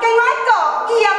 惊打来算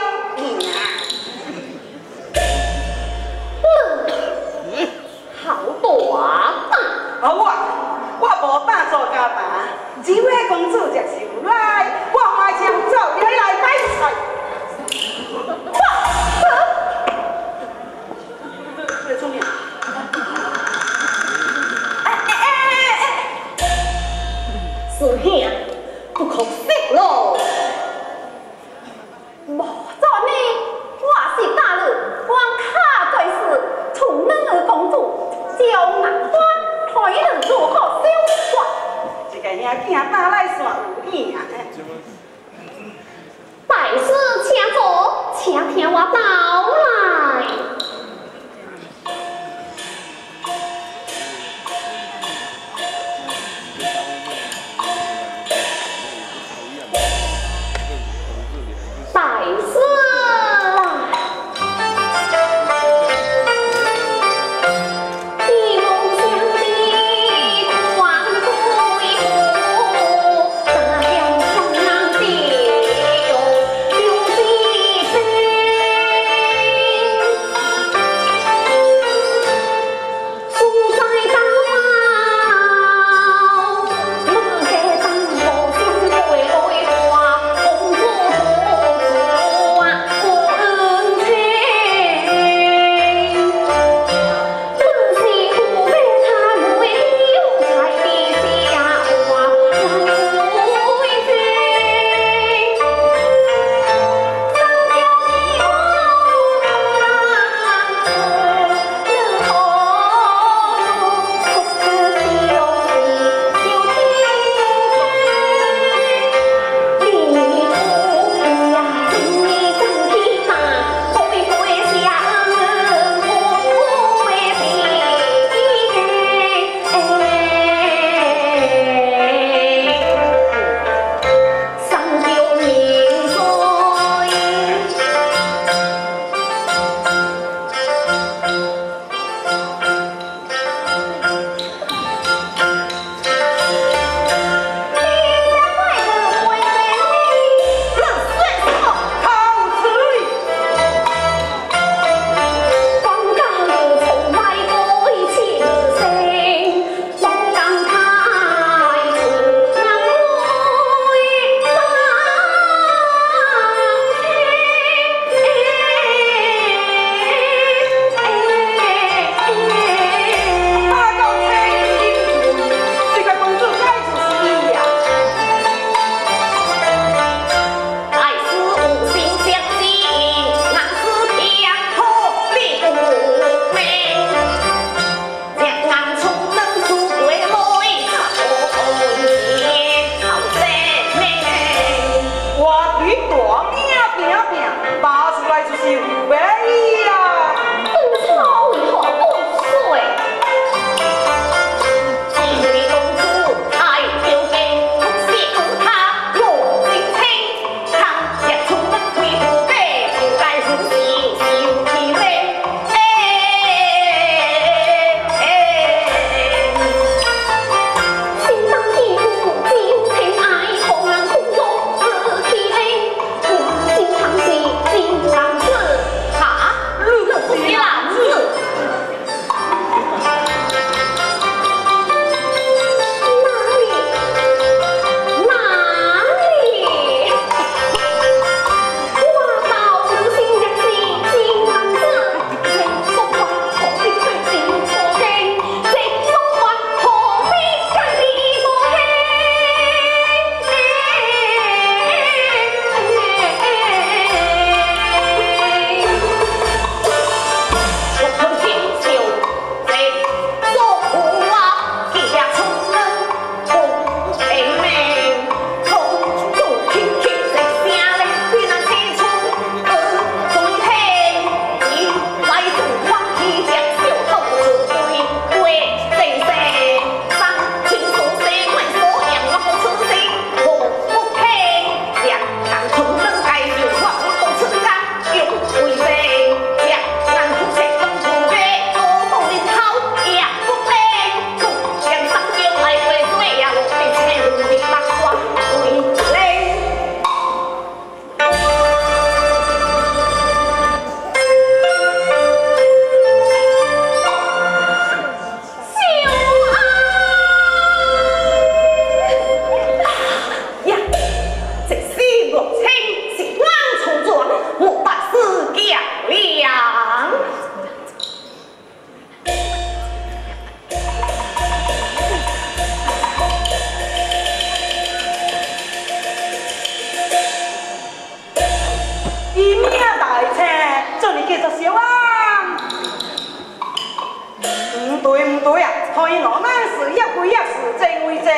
可以我那时一回一时真为真，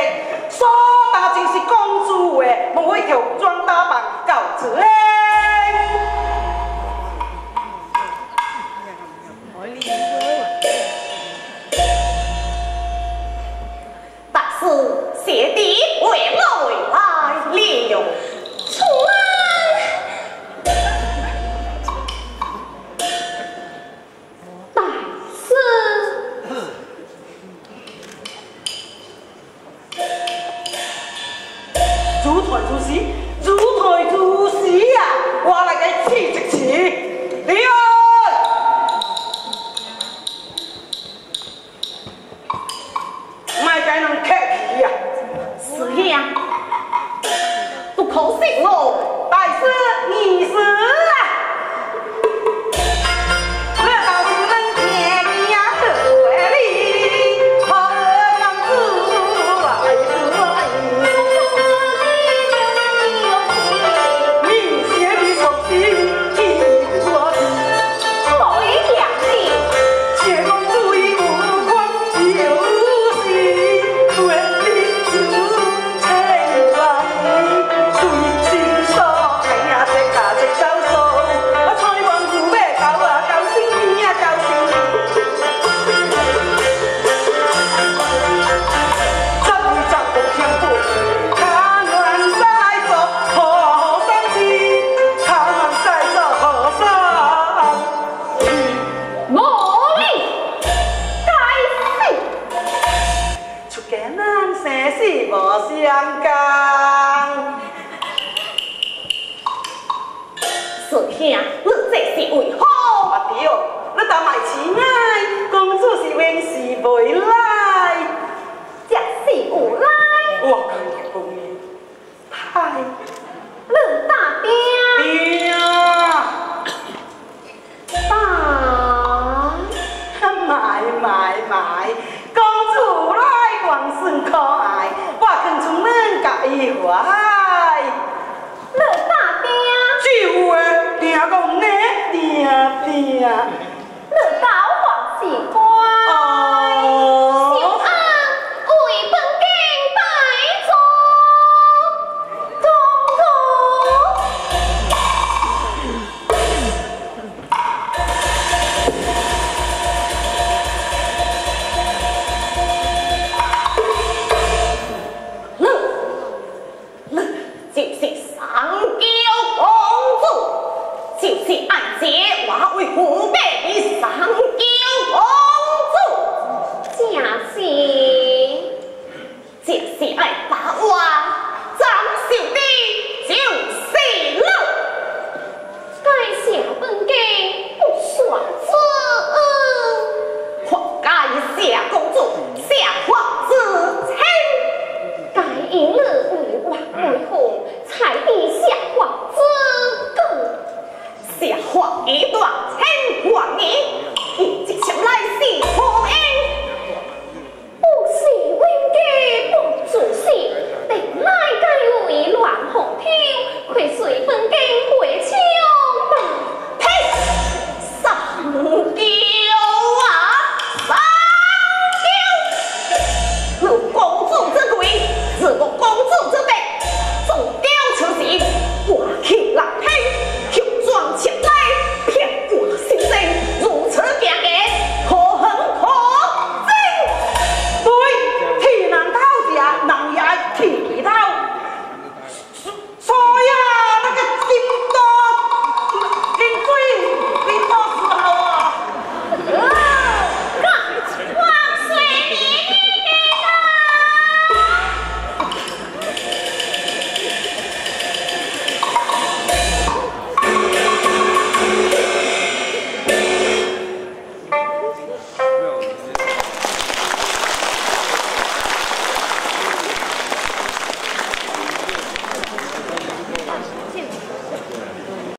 说到是公主话，不会乔装打扮告辞嘞。你这是为何？阿弟哦，你当卖钱啊？公主是为时不来，这是无来。我。yeah.